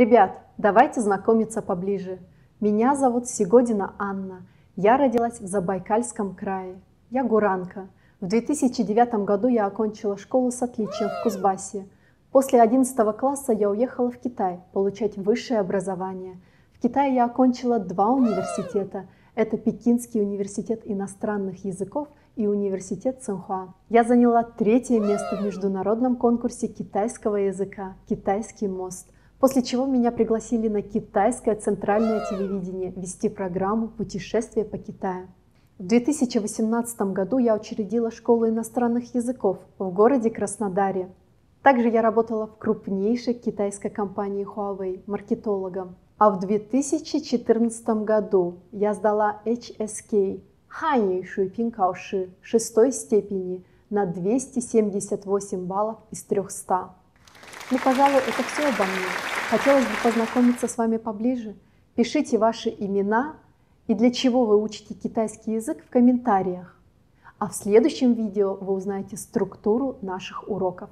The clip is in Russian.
Ребят, давайте знакомиться поближе. Меня зовут Сигодина Анна. Я родилась в Забайкальском крае. Я гуранка. В 2009 году я окончила школу с отличием в Кузбассе. После 11 класса я уехала в Китай получать высшее образование. В Китае я окончила два университета. Это Пекинский университет иностранных языков и университет Цинхуа. Я заняла третье место в международном конкурсе китайского языка «Китайский мост», после чего меня пригласили на китайское центральное телевидение вести программу «Путешествие по Китаю». В 2018 году я учредила школу иностранных языков в городе Краснодаре. Также я работала в крупнейшей китайской компании Huawei маркетологом. А в 2014 году я сдала HSK Ханьи Шуйпин Каоши шестой степени на 278 баллов из 300. Ну, пожалуй, это все обо мне. Хотелось бы познакомиться с вами поближе. Пишите ваши имена и для чего вы учите китайский язык в комментариях. А в следующем видео вы узнаете структуру наших уроков.